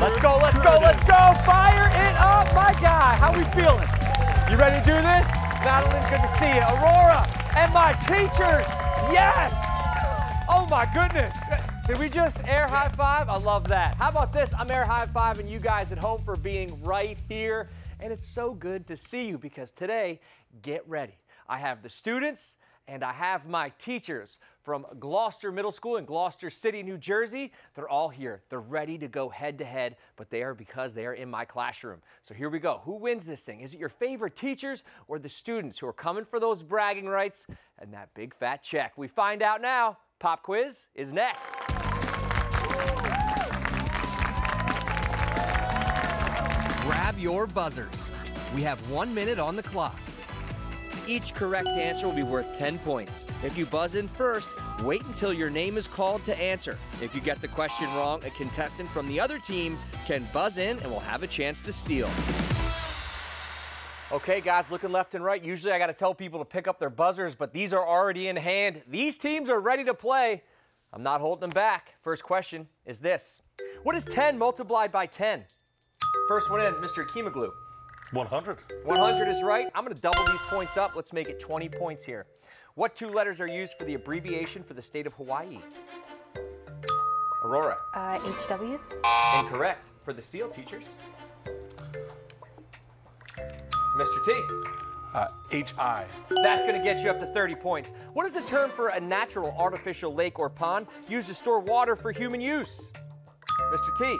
Let's go, let's go, let's go! Fire it up, my guy! How we feeling? You ready to do this? Madeline, good to see you. Aurora and my teachers, yes! Oh my goodness! Did we just air high five? I love that. How about this? I'm air high five and you guys at home for being right here. And it's so good to see you because today, get ready. I have the students and I have my teachers from Gloucester Middle School in Gloucester City, New Jersey. They're all here. They're ready to go head to head, but they are because they are in my classroom. So here we go. Who wins this thing? Is it your favorite teachers or the students who are coming for those bragging rights and that big fat check? We find out now. Pop quiz is next. Grab your buzzers. We have one minute on the clock. Each correct answer will be worth 10 points. If you buzz in first, wait until your name is called to answer. If you get the question wrong, a contestant from the other team can buzz in and will have a chance to steal. Okay, guys, looking left and right. Usually I got to tell people to pick up their buzzers, but these are already in hand. These teams are ready to play. I'm not holding them back. First question is this What is 10 multiplied by 10? First one in, Mr. Kimaglu. 100. 100 is right. I'm going to double these points up. Let's make it 20 points here. What two letters are used for the abbreviation for the state of Hawaii? Aurora. Uh, HW. Incorrect. For the steel teachers. Mr. T. Uh, HI. That's going to get you up to 30 points. What is the term for a natural artificial lake or pond used to store water for human use? Mr. T.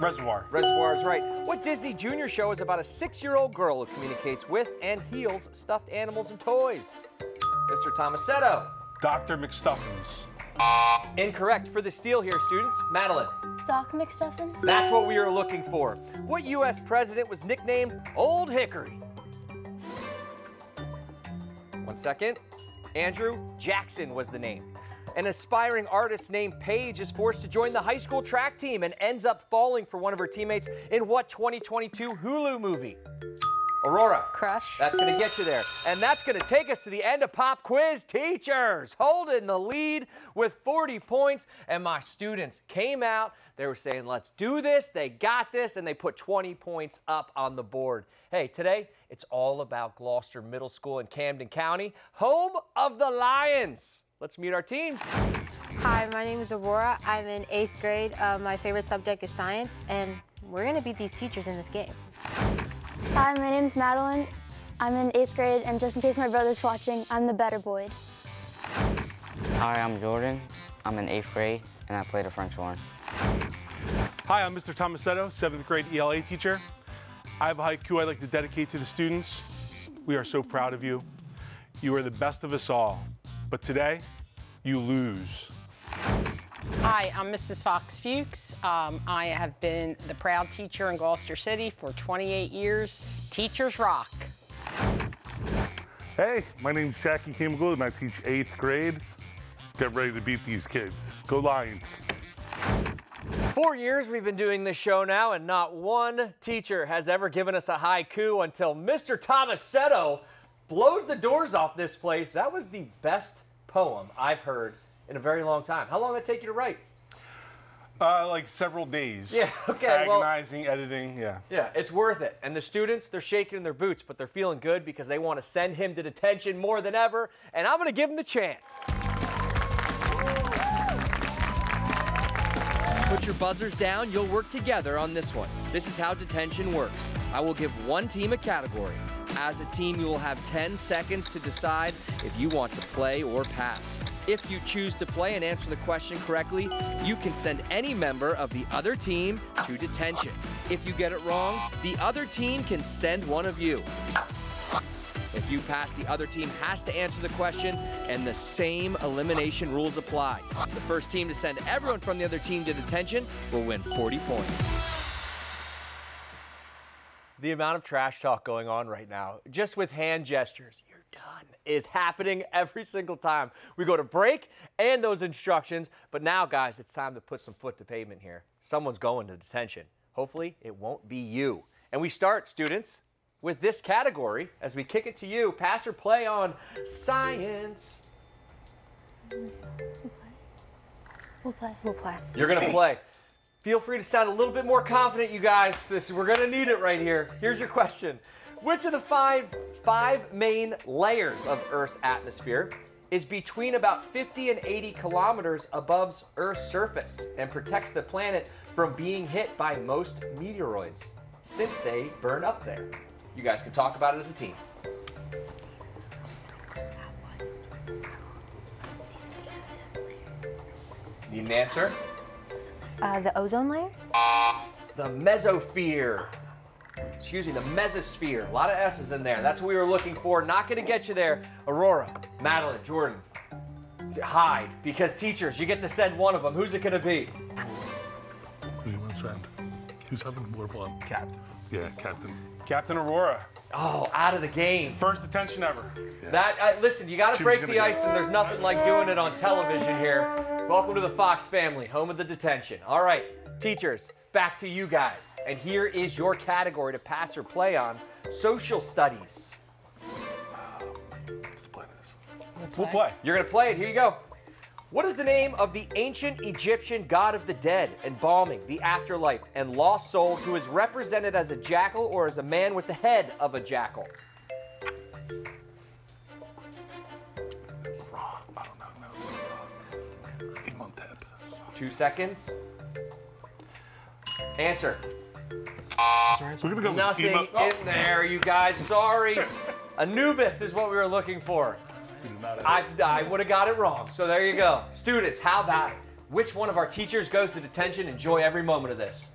Reservoir. Reservoir is right. What Disney Junior show is about a six-year-old girl who communicates with and heals stuffed animals and toys? Mr. Tomasetto. Dr. McStuffins. Incorrect. For the steal here, students. Madeline. Doc McStuffins. That's what we were looking for. What U.S. president was nicknamed Old Hickory? One second. Andrew Jackson was the name. An aspiring artist named Paige is forced to join the high school track team and ends up falling for one of her teammates in what 2022 Hulu movie? Aurora. Crush. That's going to get you there. And that's going to take us to the end of Pop Quiz. Teachers holding the lead with 40 points. And my students came out. They were saying, let's do this. They got this. And they put 20 points up on the board. Hey, today it's all about Gloucester Middle School in Camden County, home of the Lions. Let's meet our teams. Hi, my name is Aurora. I'm in eighth grade. Uh, my favorite subject is science, and we're going to beat these teachers in this game. Hi, my name is Madeline. I'm in eighth grade, and just in case my brother's watching, I'm the better Boyd. Hi, I'm Jordan. I'm in eighth grade, and I play the French horn. Hi, I'm Mr. Tomasetto, seventh grade ELA teacher. I have a haiku I'd like to dedicate to the students. We are so proud of you. You are the best of us all. But today, you lose. Hi, I'm Mrs. Fox Fuchs. Um, I have been the proud teacher in Gloucester City for 28 years. Teachers rock. Hey, my name's Jackie Kimglu and I teach eighth grade. Get ready to beat these kids. Go Lions. Four years we've been doing this show now, and not one teacher has ever given us a haiku until Mr. Tomasetto blows the doors off this place. That was the best poem I've heard in a very long time. How long did it take you to write? Uh, like several days. Yeah, okay, well- Agonizing, editing, yeah. Yeah, it's worth it. And the students, they're shaking in their boots, but they're feeling good because they want to send him to detention more than ever. And I'm going to give him the chance. Put your buzzers down, you'll work together on this one. This is how detention works. I will give one team a category. As a team, you will have 10 seconds to decide if you want to play or pass. If you choose to play and answer the question correctly, you can send any member of the other team to detention. If you get it wrong, the other team can send one of you. If you pass, the other team has to answer the question, and the same elimination rules apply. The first team to send everyone from the other team to detention will win 40 points. The amount of trash talk going on right now, just with hand gestures, you're done, is happening every single time. We go to break and those instructions, but now, guys, it's time to put some foot to pavement here. Someone's going to detention. Hopefully, it won't be you. And we start, students, with this category as we kick it to you. Pass or play on science. We'll play. We'll play. You're gonna play. Feel free to sound a little bit more confident, you guys. This we're gonna need it right here. Here's your question: Which of the five five main layers of Earth's atmosphere is between about 50 and 80 kilometers above Earth's surface and protects the planet from being hit by most meteoroids, since they burn up there? You guys can talk about it as a team. Need an answer? Uh, the ozone layer? The mesosphere. Excuse me, the mesosphere. A lot of S's in there. That's what we were looking for. Not going to get you there. Aurora, Madeline, Jordan, hide. Because teachers, you get to send one of them. Who's it going to be? Who do you want to send? Who's having more fun? Captain. Yeah, Captain. Captain Aurora. Oh, out of the game. First detention ever. That uh, listen, you got to She break gonna the go. ice, and there's nothing like doing it on television here. Welcome to the Fox family, home of the detention. All right, teachers, back to you guys. And here is your category to pass or play on: social studies. Let's play this. We'll play. You're gonna play it. Here you go. What is the name of the ancient Egyptian god of the dead, embalming, the afterlife, and lost souls, who is represented as a jackal or as a man with the head of a jackal? Raw. I don't know. No. Two seconds. Answer. We're gonna go Nothing in there, you guys. Sorry. Anubis is what we were looking for. I, I would have got it wrong. So there you go. Students, how about it? Which one of our teachers goes to detention? Enjoy every moment of this.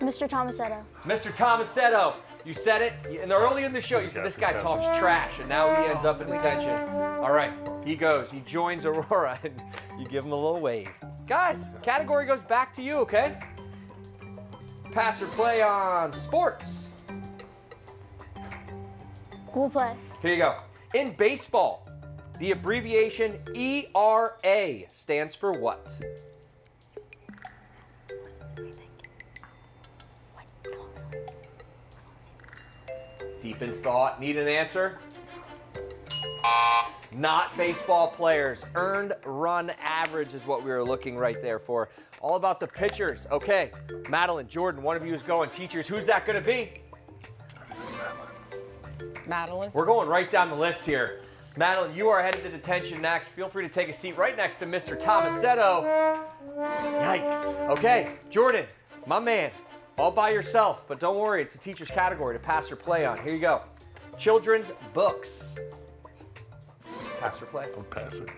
Mr. Tomasetto. Mr. Tomasetto, you said it. And they're early in the show, you said this guy talks trash, and now he ends up in detention. All right, he goes. He joins Aurora, and you give him a little wave. Guys, category goes back to you, okay? Pass or play on sports. We'll play. Here you go. In baseball, the abbreviation ERA stands for what? Deep in thought. Need an answer? Not baseball players. Earned run average is what we were looking right there for. All about the pitchers. Okay, Madeline, Jordan, one of you is going. Teachers, who's that going to be? Madeline. We're going right down the list here. Madeline, you are headed to detention next. Feel free to take a seat right next to Mr. Tomasetto. Yikes. Okay, Jordan, my man, all by yourself, but don't worry, it's a teacher's category to pass or play on. Here you go. Children's books. Pass or play? I'll pass it.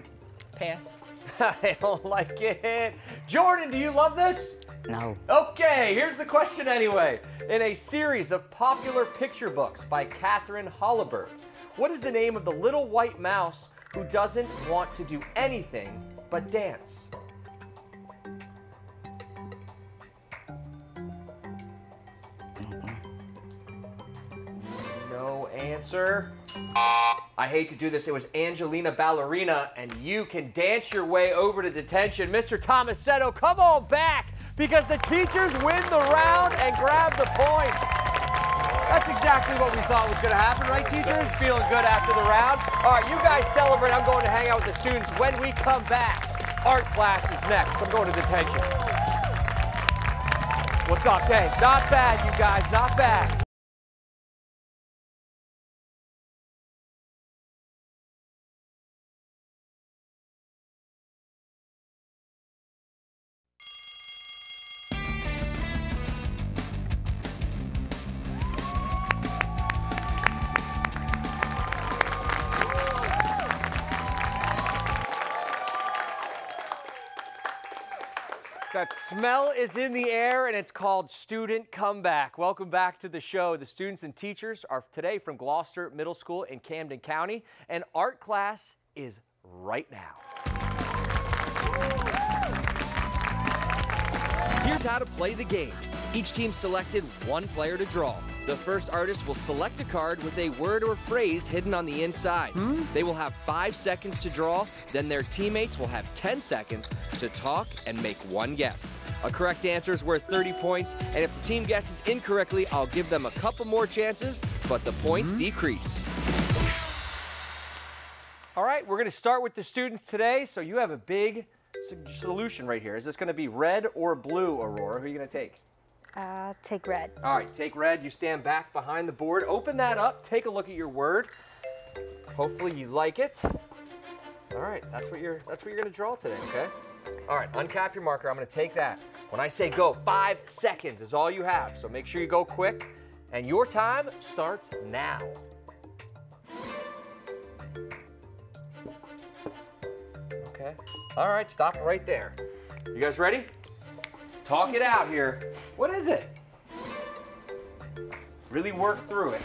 Pass. I don't like it. Jordan, do you love this? No. Okay, here's the question anyway. In a series of popular picture books by Katharine Holabird, what is the name of the little white mouse who doesn't want to do anything but dance? No answer. I hate to do this. It was Angelina Ballerina, and you can dance your way over to detention. Mr. Tomasetto, come on back because the teachers win the round and grab the points. That's exactly what we thought was going to happen, right, teachers? Feeling good after the round? All right, you guys celebrate. I'm going to hang out with the students. When we come back, art class is next. I'm going to detention. What's up, Dave? Not bad, you guys. Not bad. Smell is in the air and it's called Student Comeback. Welcome back to the show. The students and teachers are today from Gloucester Middle School in Camden County, and art class is right now. Here's how to play the game. Each team selected one player to draw. The first artist will select a card with a word or phrase hidden on the inside. Hmm? They will have five seconds to draw, then their teammates will have 10 seconds to talk and make one guess. A correct answer is worth 30 points, and if the team guesses incorrectly, I'll give them a couple more chances, but the points hmm? decrease. All right, we're going to start with the students today. So you have a big solution right here. Is this going to be red or blue, Aurora? Who are you going to take? Uh, take red. All right, take red. You stand back behind the board. Open that up. Take a look at your word. Hopefully you like it. All right, that's what you're that's what you're gonna draw today, okay? All right, uncap your marker. I'm gonna take that. When I say go, five seconds is all you have. So make sure you go quick. And your time starts now. Okay. All right, stop right there. You guys ready? Talk it out here. What is it? Really work through it.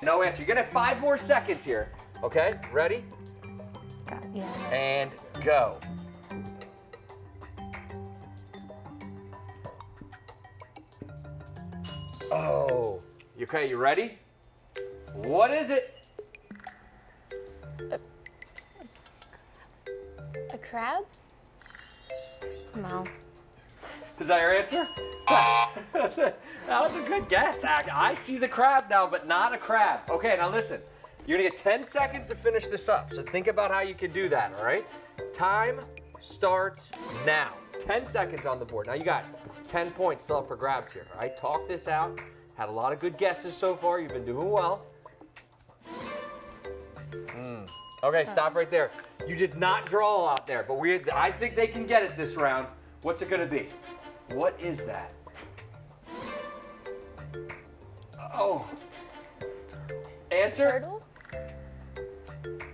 No answer. You're gonna have five more seconds here. Okay, ready? Got, yeah. And go. Oh. Okay, you ready? What is it? A crab? No. Is that your answer? that was a good guess. I, I see the crab now, but not a crab. Okay, now listen. You're gonna get 10 seconds to finish this up. So think about how you can do that, all right? Time starts now. 10 seconds on the board. Now you guys, 10 points still up for grabs here, all right? Talk this out. Had a lot of good guesses so far. You've been doing well. Hmm. Okay, stop right there. You did not draw a lot there, but we I think they can get it this round. What's it gonna be? What is that? Oh. Answer? Turtle?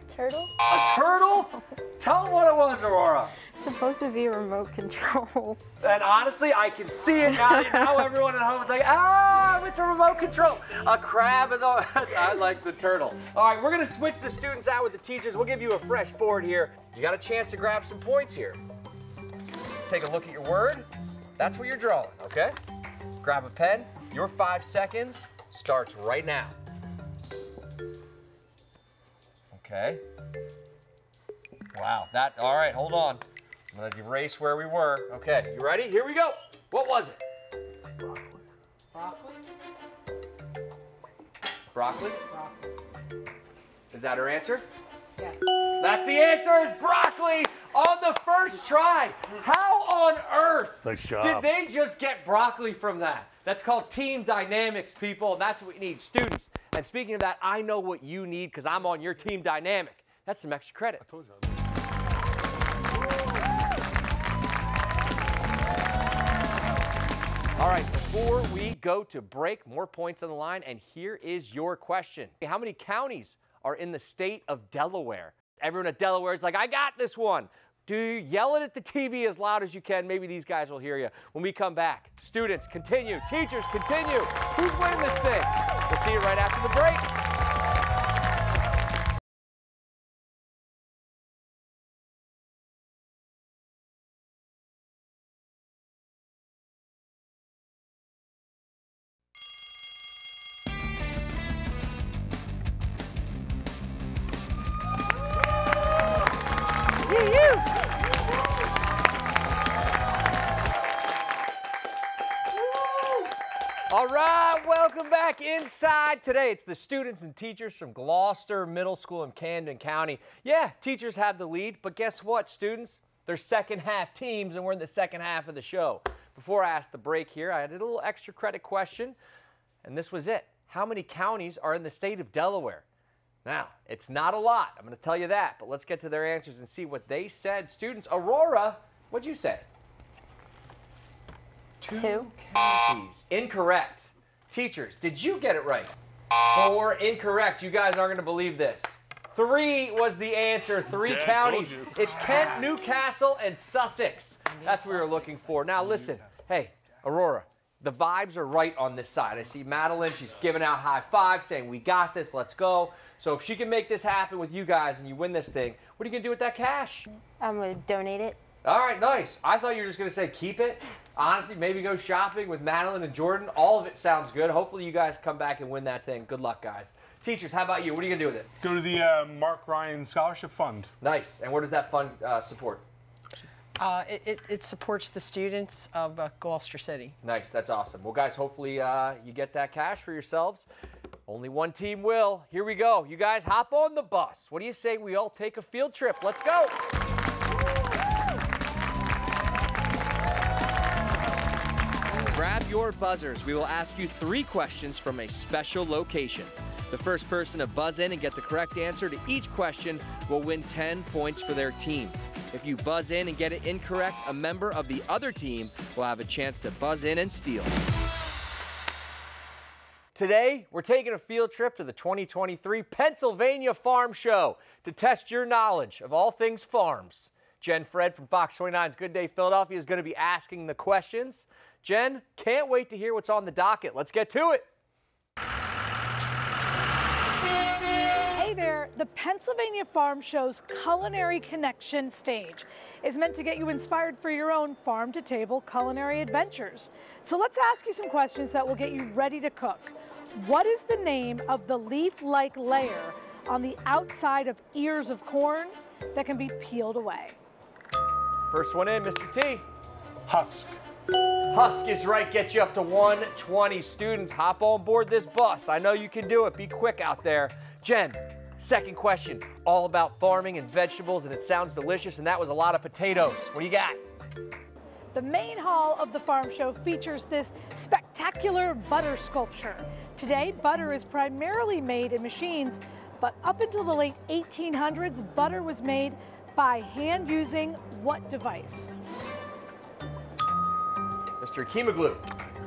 Turtle? A turtle? Tell them what it was, Aurora. It's supposed to be a remote control. And honestly, I can see it now. now everyone at home is like, ah, it's a remote control. A crab all. I like the turtle. All right, we're gonna switch the students out with the teachers. We'll give you a fresh board here. You got a chance to grab some points here. Take a look at your word. That's what you're drawing, okay? Grab a pen. Your five seconds starts right now. Okay. Wow, that, all right, hold on. I'm gonna erase where we were. Okay, you ready? Here we go. What was it? Broccoli? Broccoli? Broccoli. Is that her answer? Yes. That's the answer is broccoli on the first try. How on earth did they just get broccoli from that? That's called team dynamics, people, and that's what we need, students. And speaking of that, I know what you need because I'm on your team dynamic. That's some extra credit. All right, before we go to break, more points on the line, and here is your question. How many counties are in the state of Delaware? Everyone at Delaware is like, I got this one. Do you yell it at the TV as loud as you can? Maybe these guys will hear you. When we come back, students continue, teachers continue. Who's winning this thing? We'll see you right after the break. Today. It's the students and teachers from Gloucester Middle School in Camden County. Yeah, teachers have the lead, but guess what, students? They're second half teams, and we're in the second half of the show. Before I asked the break here, I did a little extra credit question, and this was it. How many counties are in the state of Delaware? Now, it's not a lot. I'm going to tell you that, but let's get to their answers and see what they said. Students, Aurora, what'd you say? Two. counties. Incorrect. Teachers, did you get it right? Four incorrect. You guys aren't going to believe this. Three was the answer. Three Okay, counties. It's Kent, New Castle, and Sussex. That's what we were looking for. Now listen, hey, Aurora, the vibes are right on this side. I see Madeline. She's giving out high fives, saying, "We got this. Let's go." So if she can make this happen with you guys and you win this thing, what are you gonna do with that cash? I'm gonna donate it. All right, nice. I thought you were just going to say keep it. Honestly, maybe go shopping with Madeline and Jordan. All of it sounds good. Hopefully, you guys come back and win that thing. Good luck, guys. Teachers, how about you? What are you going to do with it? Go to the uh, Mark Ryan Scholarship Fund. Nice. And where does that fund uh, support? Uh, it, it, it supports the students of uh, Gloucester City. Nice, that's awesome. Well, guys, hopefully uh, you get that cash for yourselves. Only one team will. Here we go. You guys hop on the bus. What do you say we all take a field trip? Let's go. Your buzzers. We will ask you three questions from a special location. The first person to buzz in and get the correct answer to each question will win 10 points for their team. If you buzz in and get it incorrect, a member of the other team will have a chance to buzz in and steal. Today, we're taking a field trip to the 2023 Pennsylvania Farm Show to test your knowledge of all things farms. Jen Fred from Fox 29's Good Day Philadelphia is going to be asking the questions. Jen, can't wait to hear what's on the docket. Let's get to it. Hey there, the Pennsylvania Farm Show's Culinary Connection stage is meant to get you inspired for your own farm to table culinary adventures. So let's ask you some questions that will get you ready to cook. What is the name of the leaf-like layer on the outside of ears of corn that can be peeled away? First one in, Mr. T. Husk. Husk is right, get you up to 120 students. Hop on board this bus. I know you can do it. Be quick out there. Jen, second question, all about farming and vegetables, and it sounds delicious, and that was a lot of potatoes. What do you got? The main hall of the farm show features this spectacular butter sculpture. Today, butter is primarily made in machines, but up until the late 1800s, butter was made by hand using what device? Mr. Kimaglu.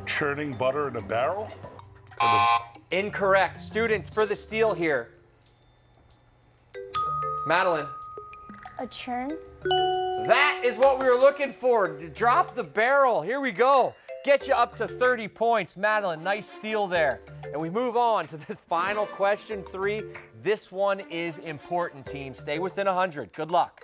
Churning butter in a barrel? Incorrect. Students for the steal here. Madeline. A churn? That is what we were looking for. Drop the barrel. Here we go. Get you up to 30 points. Madeline, nice steal there. And we move on to this final question three. This one is important, team. Stay within 100. Good luck.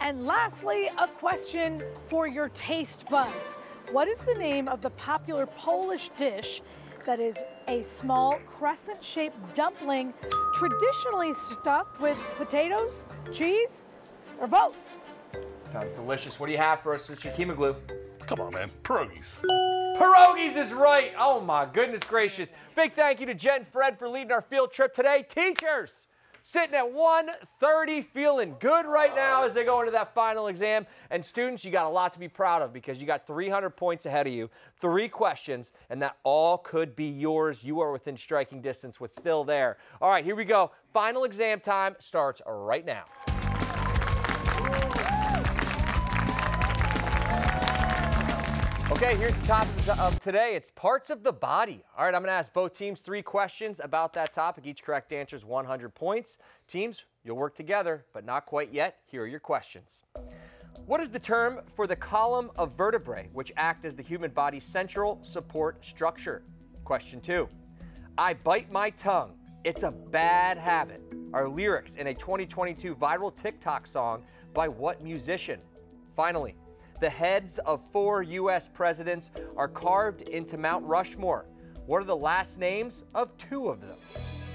And lastly, a question for your taste buds. What is the name of the popular Polish dish that is a small crescent-shaped dumpling traditionally stuffed with potatoes, cheese, or both? Sounds delicious. What do you have for us, Mr. Kimaglu? Come on, man. Pierogies. Pierogies is right. Oh my goodness gracious. Big thank you to Jen Fred for leading our field trip today. Teachers, sitting at 130, feeling good right now as they go into that final exam. And students, you got a lot to be proud of because you got 300 points ahead of you, three questions, and that all could be yours. You are within striking distance with still there. All right, here we go. Final exam time starts right now. Okay, here's the topic of today. It's parts of the body. All right, I'm going to ask both teams three questions about that topic. Each correct answer is 100 points. Teams, you'll work together, but not quite yet. Here are your questions. What is the term for the column of vertebrae which act as the human body's central support structure? Question two. I bite my tongue. It's a bad habit. Are lyrics in a 2022 viral TikTok song by what musician? Finally, the heads of four U.S. presidents are carved into Mount Rushmore. What are the last names of two of them?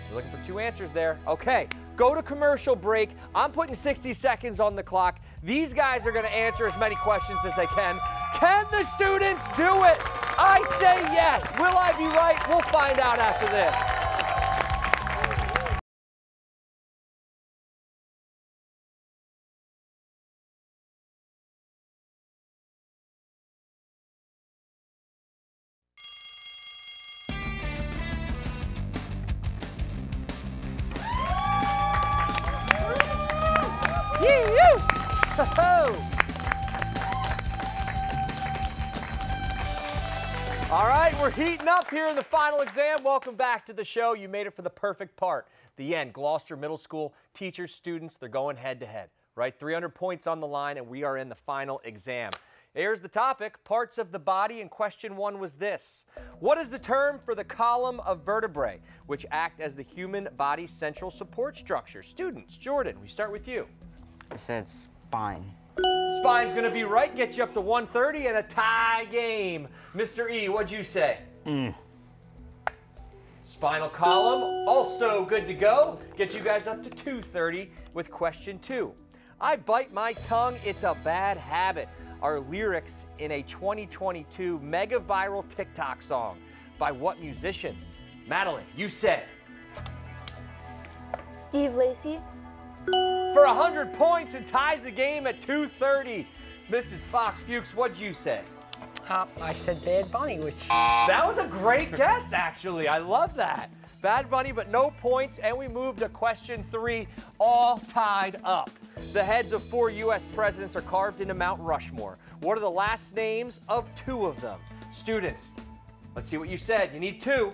You're looking for two answers there. Okay, go to commercial break. I'm putting 60 seconds on the clock. These guys are going to answer as many questions as they can. Can the students do it? I say yes. Will I be right? We'll find out after this. All right, we're heating up here in the final exam. Welcome back to the show. You made it for the perfect part. The end. Gloucester Middle School teachers, students, they're going head to head, right? 300 points on the line, and we are in the final exam. Here's the topic, parts of the body, and question one was this. What is the term for the column of vertebrae, which act as the human body's central support structure? Students, Jordan, we start with you. It says spine. Spine's gonna be right, get you up to 130 and a tie game. Mr. E, what'd you say? Mm. Spinal column, also good to go. Get you guys up to 230 with question two. I bite my tongue, it's a bad habit. Are lyrics in a 2022 mega viral TikTok song. By what musician? Madeline, you said. Steve Lacy. For 100 points and ties the game at 230. Mrs. Fox Fuchs, what'd you say? Uh, I said Bad Bunny, which That was a great guess, actually. I love that. Bad Bunny, but no points, and we move to question three, all tied up. The heads of four U.S. presidents are carved into Mount Rushmore. What are the last names of two of them? Students, let's see what you said. You need two.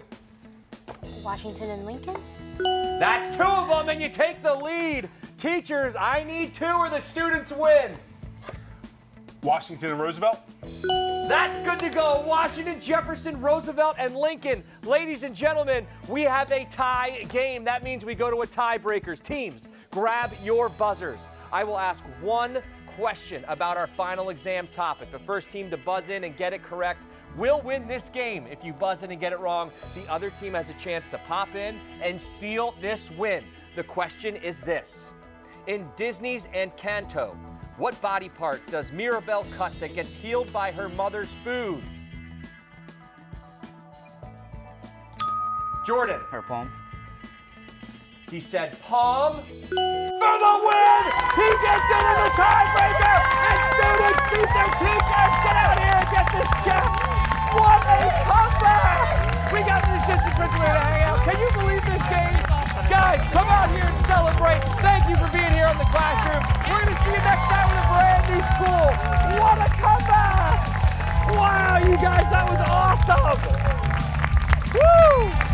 Washington and Lincoln? That's two of them, and you take the lead. Teachers, I need two or the students win. Washington and Roosevelt. That's good to go. Washington, Jefferson, Roosevelt, and Lincoln. Ladies and gentlemen, we have a tie game. That means we go to a tiebreakers. Teams, grab your buzzers. I will ask one question about our final exam topic. The first team to buzz in and get it correct will win this game. If you buzz in and get it wrong, the other team has a chance to pop in and steal this win. The question is this. In Disney's Encanto, what body part does Mirabel cut that gets healed by her mother's food? Jordan. Her palm. He said palm for the win! He gets it in the tiebreaker! And students beat their teachers! Get out here and get this check! What a comeback! We got the assistant principal to hang out. Can you believe? Guys, come out here and celebrate. Thank you for being here in the classroom. We're going to see you next time with a brand new school. What a comeback! Wow, you guys, that was awesome! Woo!